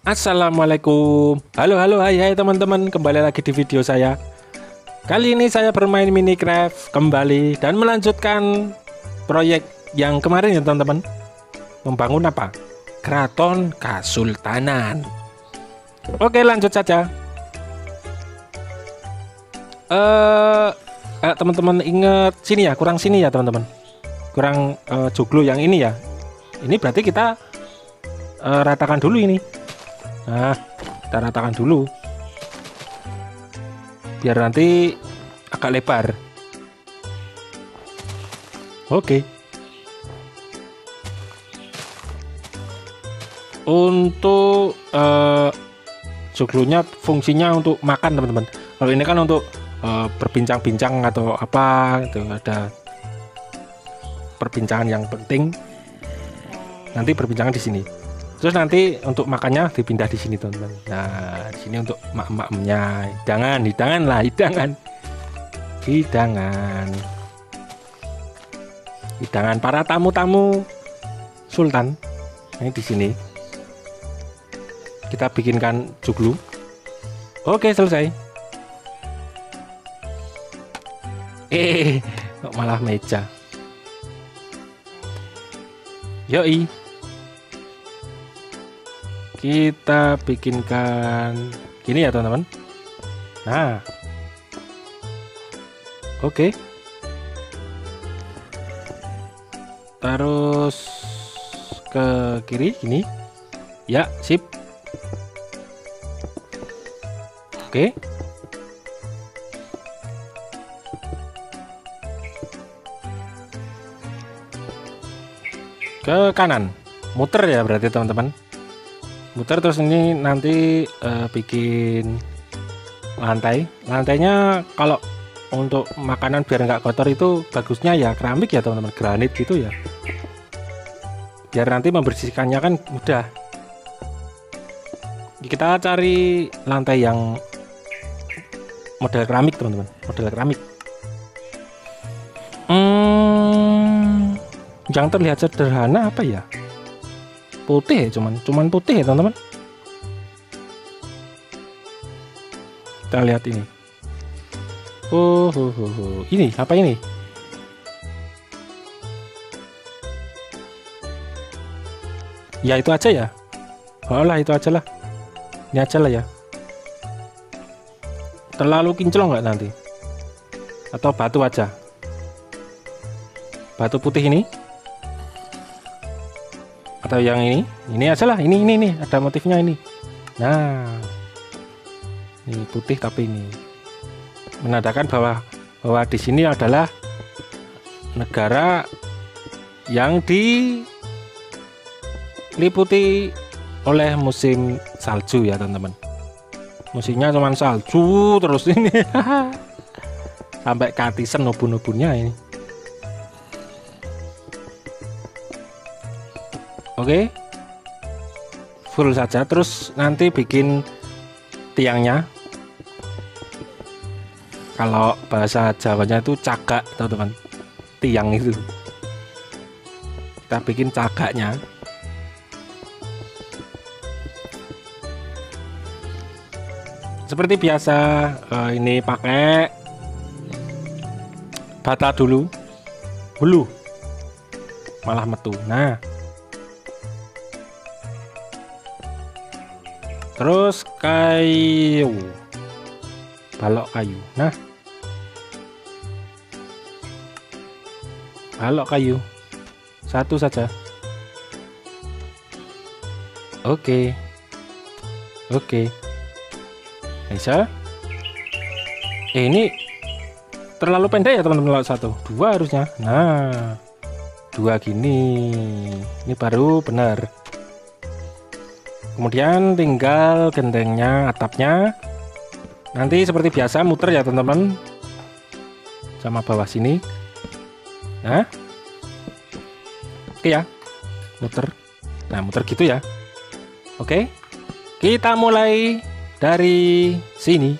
Assalamualaikum. Halo halo hai hai teman-teman. Kembali lagi di video saya. Kali ini saya bermain Minecraft kembali Dan melanjutkan proyek yang kemarin ya teman-teman. Membangun apa? Keraton Kasultanan Oke lanjut saja. Eh uh, teman-teman ingat sini ya kurang sini ya teman-teman. Kurang uh, joglo yang ini ya. Ini berarti kita uh, ratakan dulu ini nah kita ratakan dulu. Biar nanti agak lebar. Oke. Untuk uh, joglonya fungsinya untuk makan teman-teman. Kalau ini kan untuk uh, berbincang-bincang atau apa itu ada perbincangan yang penting. Nanti perbincangan di sini terus nanti untuk makannya dipindah di sini teman-teman. Nah di sini untuk mak-maknya. Hidangan hidangan lah hidangan. Hidangan. Hidangan para tamu-tamu. Sultan. Ini di sini. Kita bikinkan juglu oke selesai. Eh kok malah meja? Yoi kita bikinkan gini ya teman-teman. Nah. Oke. Terus ke kiri ini ya sip. Oke. Ke kanan. Muter ya berarti teman-teman muter terus ini nanti uh, bikin lantai. Lantainya kalau untuk makanan biar nggak kotor itu bagusnya ya keramik ya teman-teman. Granit gitu ya. Biar nanti membersihkannya kan mudah. Kita cari lantai yang model keramik teman-teman. Model keramik. Yang terlihat sederhana apa ya putih cuman cuman putih ya teman-teman. Kita lihat ini. Oh, oh, oh, oh. ini apa ini? Ya itu aja ya. Oh lah itu aja lah. Ini aja lah ya. Terlalu kinclong nggak nanti? Atau batu aja? Batu putih ini atau yang ini? Ini aja lah ini ini nih ada motifnya ini. Nah ini putih tapi ini. Menandakan bahwa bahwa di sini adalah negara yang diliputi oleh musim salju ya teman-teman. Musimnya cuma salju terus ini. Sampai katisan ubun-ubunnya ini Oke. Full saja terus nanti bikin tiangnya. Kalau bahasa Jawanya itu cagak, teman-teman. Tiang itu. Kita bikin cagaknya. Seperti biasa, eh, ini pakai bata dulu. Bulu. Malah metu. Nah, terus kayu. Balok kayu. Nah. Balok kayu. Satu saja. Oke. Oke. Bisa? Eh, ini terlalu pendek ya teman-teman satu. Dua harusnya. Nah. Dua gini. Ini baru benar kemudian tinggal gentengnya atapnya. Nanti seperti biasa muter ya teman-teman. Sama bawah sini. Nah. Oke ya. Muter. Nah muter gitu ya. Oke. Kita mulai dari sini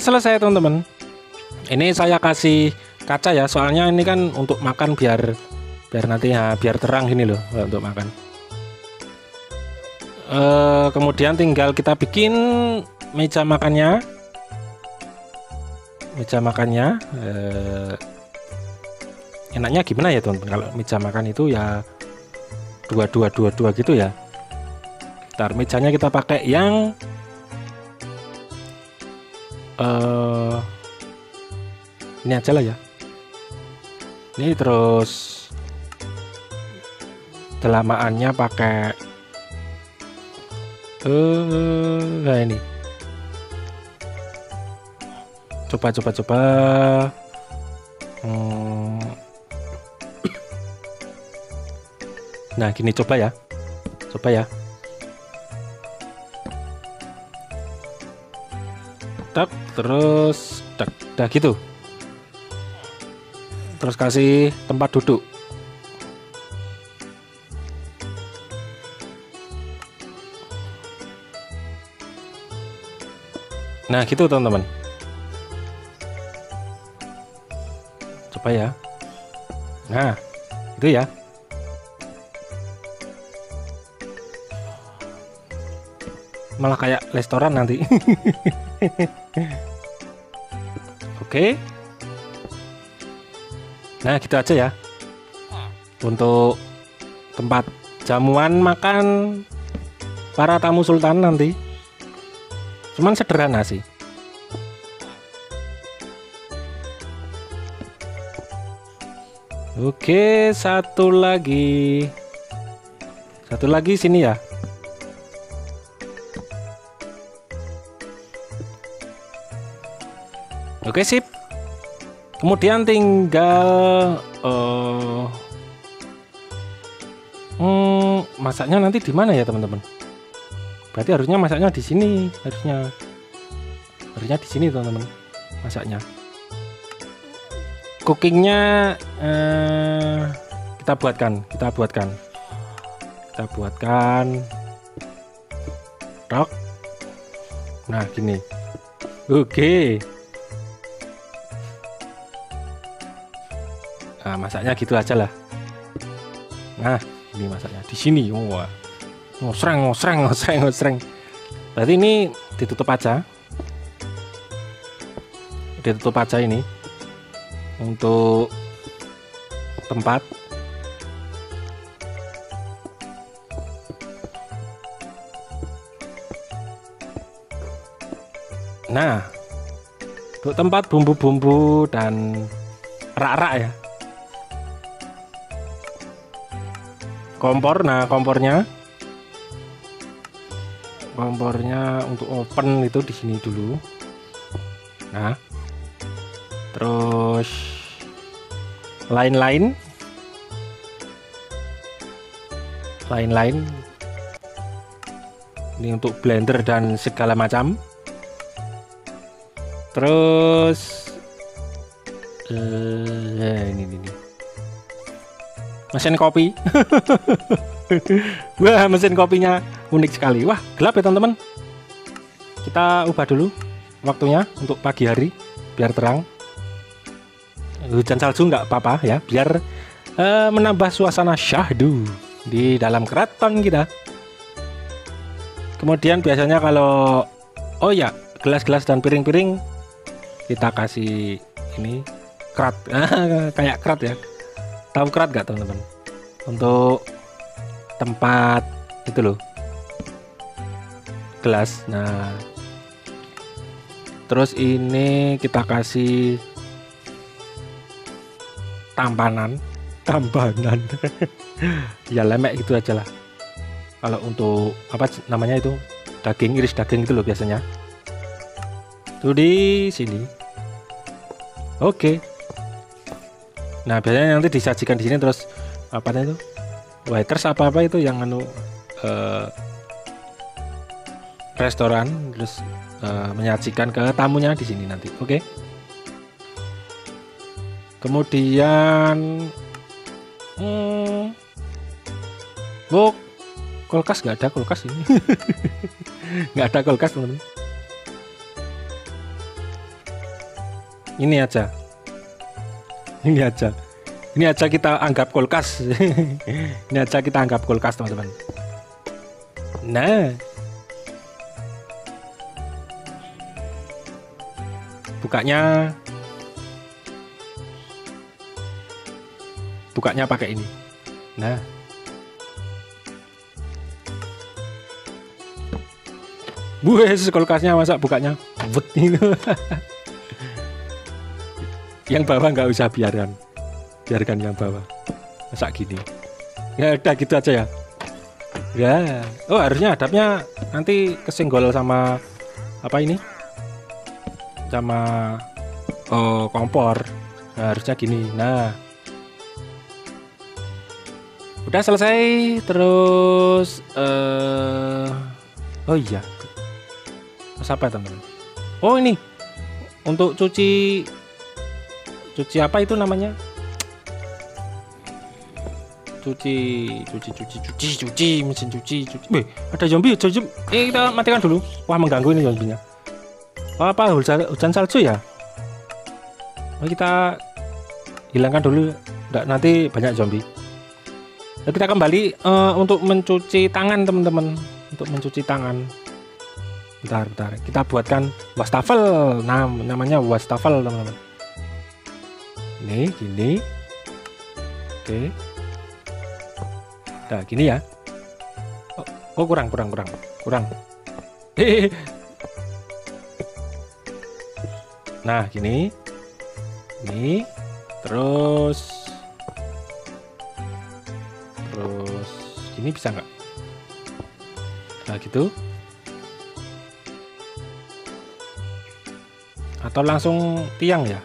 selesai teman-teman. Ini saya kasih kaca ya, soalnya ini kan untuk makan biar biar nanti ya biar terang gini loh untuk makan. E, kemudian tinggal kita bikin meja makannya. Meja makannya. E, enaknya gimana ya teman-teman kalau meja makan itu ya dua dua dua dua gitu ya. Ntar mejanya kita pakai yang uh, ini aja. Lah ya ini terus telamaannya pakai eh uh, nah ini. Coba coba coba hmm. nah gini coba ya. Coba ya tak terus tak dah gitu. Terus kasih tempat duduk. Nah gitu teman-teman. Coba ya. Nah itu ya malah kayak restoran nanti Oke. Nah, gitu aja ya. Untuk tempat jamuan makan para tamu sultan nanti. Cuman sederhana sih. Oke, satu lagi. Satu lagi sini ya. Oke sip. Kemudian tinggal uh, hmm, masaknya nanti di mana ya teman-teman? Berarti harusnya masaknya di sini, harusnya harusnya di sini teman-teman masaknya. Cookingnya uh, kita buatkan, kita buatkan, kita buatkan. Rock. Nah gini. Oke. Okay. Nah, masaknya gitu aja lah. Nah, ini masaknya di sini. Wah. Ngosreng, ngosreng, ngosreng, ngosreng. Berarti ini ditutup aja. Ditutup aja ini. Untuk tempat Nah, untuk tempat bumbu-bumbu dan rak-rak ya. Kompor nah kompornya. Kompornya untuk open itu di sini dulu. Nah. Terus lain-lain. Lain-lain. Ini untuk blender dan segala macam. Terus uh, ini ini mesin kopi. Wah mesin kopinya unik sekali. Wah gelap ya teman-teman. Kita ubah dulu waktunya untuk pagi hari biar terang. Hujan salju nggak apa-apa ya biar uh, menambah suasana syahdu di dalam keraton kita. Kemudian biasanya kalau oh ya gelas-gelas dan piring-piring kita kasih ini kerat kayak kerat ya tahu kerat gak teman-teman? Untuk tempat itu loh. Gelas nah. Terus ini kita kasih tampanan. Tampanan. Ya lemek gitu aja lah. Kalau untuk apa namanya itu? Daging iris daging itu loh biasanya. Tuh di sini. Oke Nah biasanya nanti disajikan di sini terus apa itu waiters apa apa itu yang anu uh, restoran terus uh, menyajikan ke tamunya di sini nanti. Oke. Okay? Kemudian hmm, oh, kulkas nggak ada kulkas ini nggak ada kulkas teman-teman ini aja ini aja. Ini aja kita anggap kulkas. Ini aja kita anggap kulkas teman-teman. Nah. Bukanya. Bukanya pakai ini. Nah. Wes kulkasnya masa bukanya? Bet itu. yang bawah nggak usah biarkan. Biarkan yang bawah. Masa gini. Ya udah gitu aja ya. Ya. Oh, harusnya hadapnya nanti kesenggol sama apa ini? Sama oh, kompor. Nah, harusnya gini. Nah. Udah selesai terus uh, Oh iya, Terus apa teman-teman? Oh ini untuk cuci cuci apa itu namanya? Cuci cuci cuci cuci cuci mesin cuci cuci. Ada zombie, zombie. Eh kita matikan dulu. Wah mengganggu ini zombinya. Oh, apa hujan, hujan salju ya? Oh, kita hilangkan dulu. Nggak, nanti banyak zombie. Nah, kita kembali uh, untuk mencuci tangan teman-teman. Untuk mencuci tangan bentar bentar kita buatkan wastafel nah namanya wastafel teman-teman ini gini. Oke. Nah gini ya. Oh, oh kurang kurang kurang. Kurang. Nah gini. Ini terus. Terus. Ini bisa nggak? Nah gitu. Atau langsung tiang ya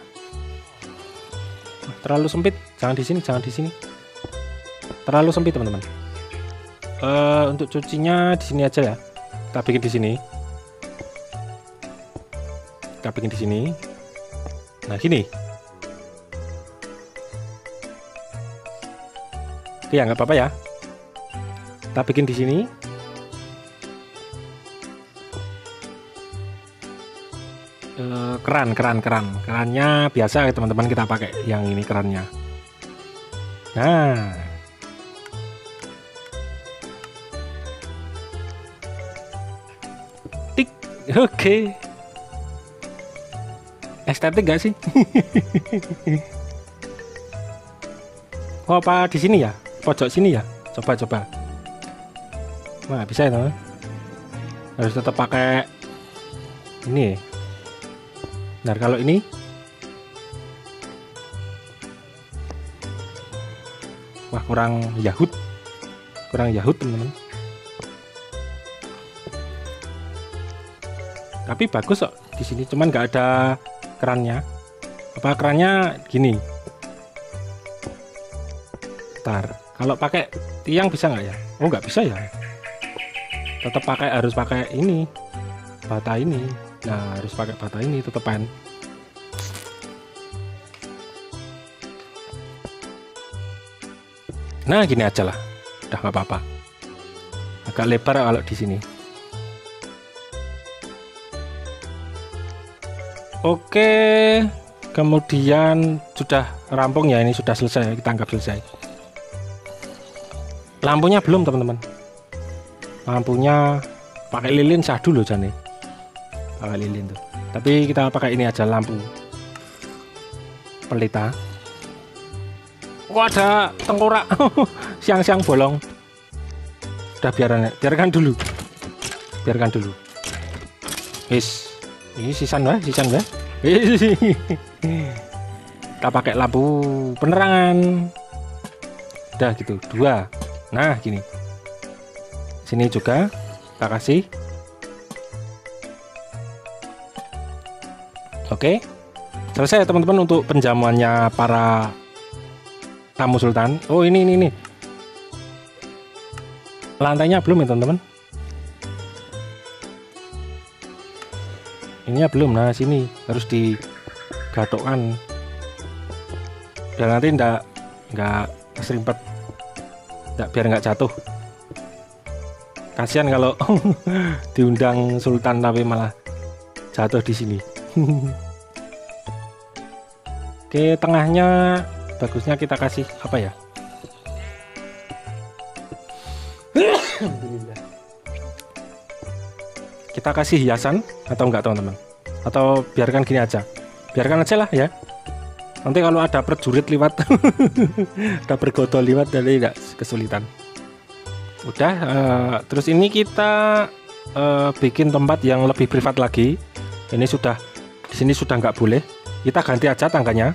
terlalu sempit. Jangan di sini jangan di sini. Terlalu sempit teman-teman. Uh, untuk cucinya di sini aja ya. Kita bikin di sini. Kita bikin di sini. Nah gini oke ya nggak apa-apa ya. Kita bikin di sini keran keran keran. Kerannya biasa teman-teman kita pakai yang ini kerannya. Nah. Tik. Oke. Okay. estetik gak sih? Oh apa di sini ya? Pojok sini ya? Coba coba Wah bisa ya harus tetap pakai ini Nah kalau ini? Wah kurang Yahud. Kurang Yahud teman-teman. Tapi bagus kok di sini cuman nggak ada kerannya. Apa kerannya gini? Ntar kalau pakai tiang bisa nggak ya? Oh nggak bisa ya? Tetap pakai harus pakai ini bata ini nah harus pakai bata ini tetepan. Nah gini aja lah. Udah nggak apa-apa. Agak lebar kalau di sini. Oke kemudian sudah rampung ya ini sudah selesai. Kita anggap selesai. Lampunya belum teman-teman. Lampunya pakai lilin sah dulu jane pakai lilin tuh. Tapi kita pakai ini aja lampu. Pelita. Wah ada tengkorak? Siang-siang bolong. Udah biarkan biarkan dulu. Biarkan dulu. Is ini sisan lah sisan lah kita pakai lampu penerangan. Udah gitu dua. Nah gini. Sini juga kita kasih Oke. Selesai ya teman-teman untuk penjamuannya para tamu sultan. Oh, ini ini ini. Lantainya belum ya, teman-teman? Ininya belum. Nah, sini harus digadokkan. Biar nanti enggak enggak serimpet. Enggak biar enggak jatuh. Kasihan kalau diundang sultan tapi malah jatuh di sini. Oke, tengahnya bagusnya kita kasih apa ya? kita kasih hiasan atau enggak teman-teman? Atau biarkan gini aja? Biarkan aja lah ya. Nanti kalau ada prajurit lewat, ada bergoto lewat, jadi tidak kesulitan. Udah, uh, terus ini kita uh, bikin tempat yang lebih privat lagi. Ini sudah di sini sudah nggak boleh. Kita ganti aja tangganya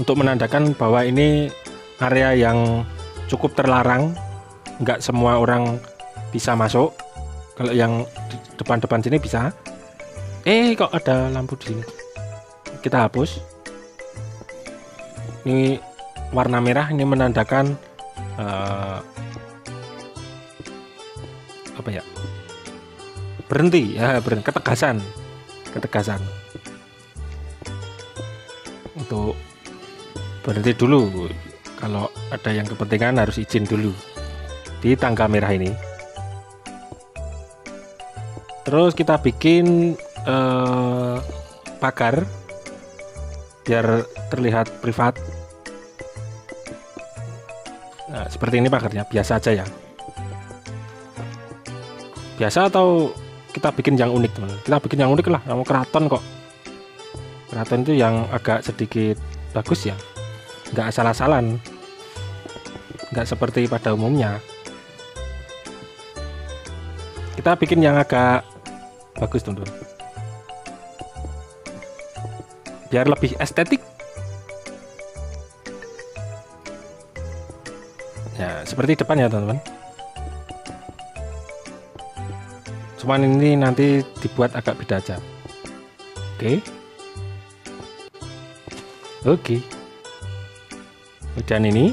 untuk menandakan bahwa ini area yang cukup terlarang. Nggak semua orang bisa masuk. Kalau yang depan-depan sini bisa. Eh, kok ada lampu di sini? Kita hapus. Ini warna merah ini menandakan uh, apa ya? Berhenti ya, berhenti ketegasan. Ketegasan. Untuk berhenti dulu. Kalau ada yang kepentingan harus izin dulu. Di tangga merah ini. Terus kita bikin uh, pagar. Biar terlihat privat. Nah, seperti ini pagarnya. Biasa aja ya. Biasa atau kita bikin yang unik teman kita bikin yang unik lah. Yang keraton kok keraton itu yang agak sedikit bagus ya. Nggak asal-asalan. Nggak seperti pada umumnya. Kita bikin yang agak bagus teman-teman. Biar lebih estetik. Ya seperti depan ya teman-teman. Cuman ini nanti dibuat agak beda aja. Oke oke. Dan ini.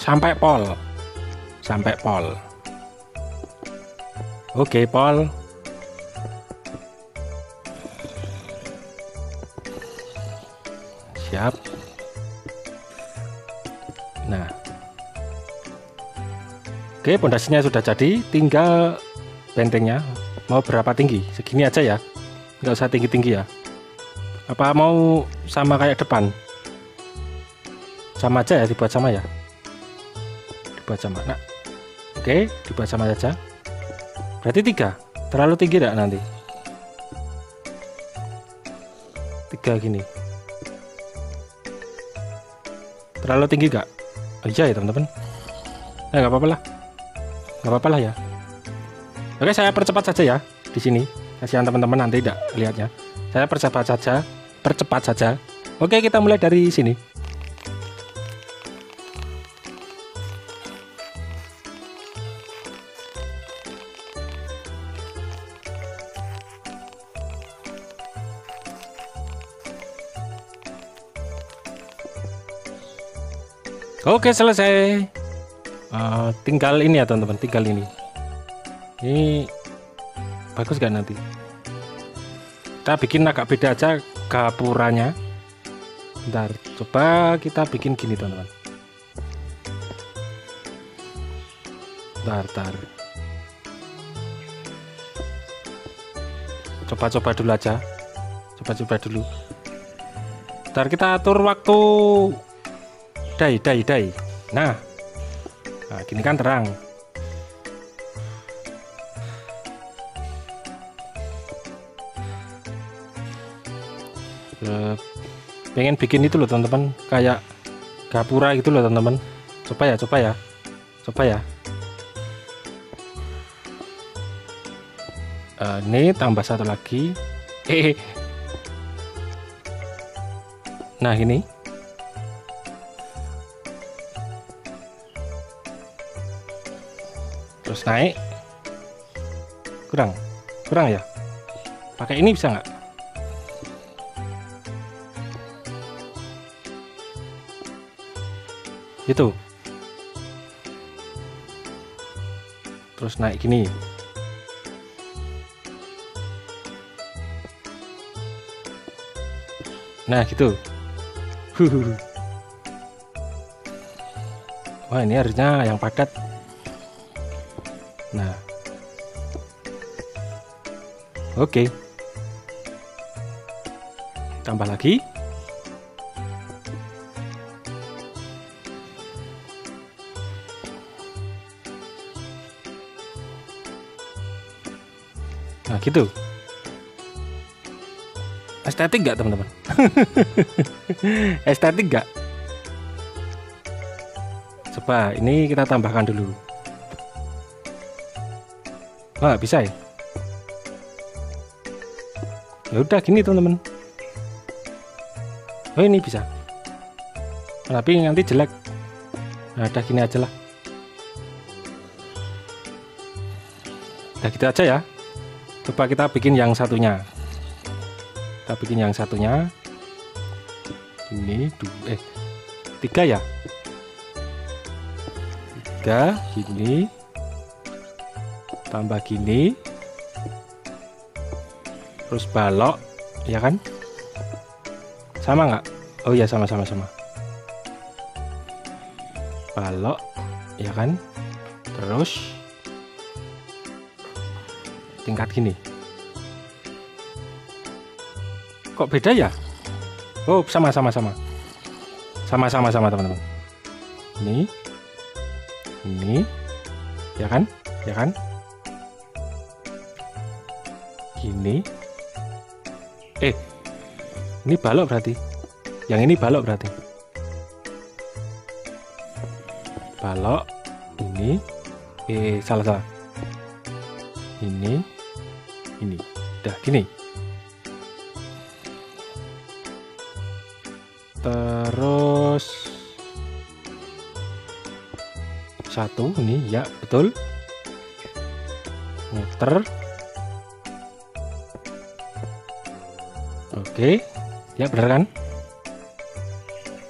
Sampai pol sampai pol oke pol siap. Nah. Oke pondasinya sudah jadi. Tinggal bentengnya mau berapa tinggi? Segini aja ya. Nggak usah tinggi-tinggi ya. Apa mau sama kayak depan? Sama aja ya dibuat sama ya. Dibuat sama. Nah oke dibuat sama saja. Berarti tiga. Terlalu tinggi tidak nanti? Tiga gini. Terlalu tinggi gak oh, iya ya teman-teman. Nah nggak apa-apa lah. Nggak apa-apa lah ya oke saya percepat saja ya di sini kasihan teman-teman nanti tidak lihatnya saya percepat saja percepat saja oke kita mulai dari sini Oke selesai. Uh, tinggal ini ya teman-teman, tinggal ini. Ini bagus gak nanti? Kita bikin agak beda aja gapuranya. Bentar, coba kita bikin gini teman-teman. Bentar, bentar. Coba-coba dulu aja. Coba-coba dulu. Bentar kita atur waktu dai dai dai nah nah gini kan terang pengen bikin itu loh teman-teman. Kayak gapura gitu loh teman-teman. Coba ya coba ya. Coba ya. Uh, ini tambah satu lagi. Eh nah ini. Terus naik. Kurang. Kurang ya? Pakai ini bisa nggak itu terus naik gini. Nah gitu. Wah ini harusnya yang padat. Oke. Tambah lagi. Nah gitu. Estetik gak teman-teman? Estetik gak? Coba ini kita tambahkan dulu. Wah bisa ya? Ya udah gini teman-teman. Oh ini bisa. Tapi nanti jelek. Nah udah gini aja lah. Udah gitu aja ya coba kita bikin yang satunya. Kita bikin yang satunya. Ini dua eh tiga ya? Tiga gini. Tambah gini. Terus balok ya kan? Sama nggak? Oh ya sama sama sama. Balok ya kan? Terus tingkat gini. Kok beda ya? Oh sama sama sama. Sama sama sama teman-teman. Ini. Ini. Ya kan? Ya kan? Gini. Eh ini balok berarti. Yang ini balok berarti. Balok ini. Eh salah salah. Ini ini. Udah gini. Terus satu ini. Ya betul. Muter. Oke. Ya benar kan?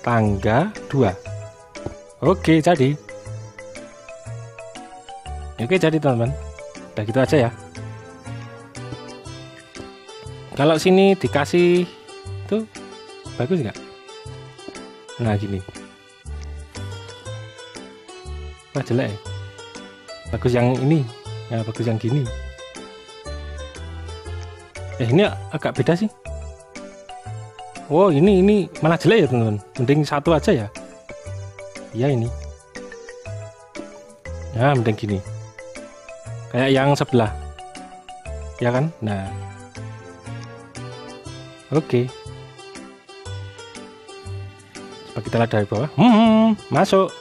Tangga dua. Oke jadi. Oke jadi teman-teman. Udah gitu aja ya kalau sini dikasih tuh bagus nggak? Nah gini. Wah jelek ya. Bagus yang ini. Ya bagus yang gini. Eh ini agak beda sih. Wow ini ini malah jelek ya teman-teman. Mending satu aja ya. Iya ini. Ya mending gini. Kayak yang sebelah. Ya kan? Nah Oke. Coba kita lihat dari bawah. Hmm, masuk.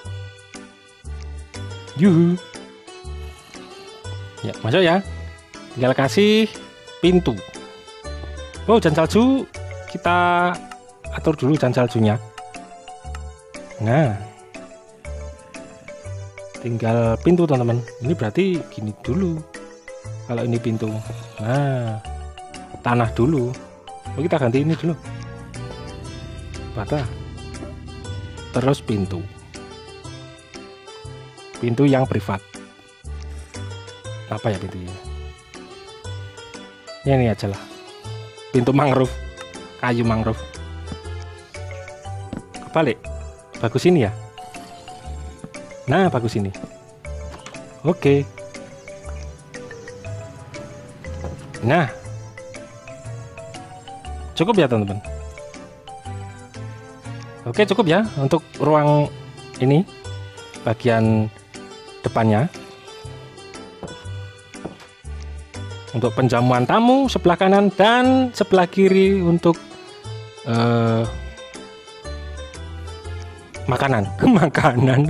Yuhu. Ya, masuk ya. Tinggal kasih pintu. Oh, jan salju kita atur dulu jan saljunya. Nah. Tinggal pintu, teman-teman. Ini berarti gini dulu. Kalau ini pintu. Nah, tanah dulu oh, kita ganti ini dulu. Bata terus pintu. Pintu yang privat. Apa ya pintunya? Ini, ini aja lah. Pintu mangrove. Kayu mangrove. Kebalik. Bagus ini ya? Nah bagus ini. Oke. Nah cukup ya teman-teman? Oke cukup ya untuk ruang ini bagian depannya. Untuk penjamuan tamu sebelah kanan dan sebelah kiri untuk uh, makanan. Makanan.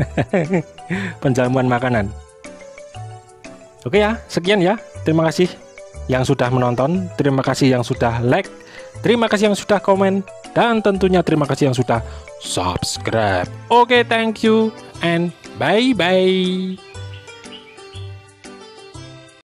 Penjamuan makanan. Oke ya sekian ya. Terima kasih yang sudah menonton. Terima kasih yang sudah like Terima kasih yang sudah komen dan tentunya terima kasih yang sudah subscribe. Oke, okay, thank you and bye bye.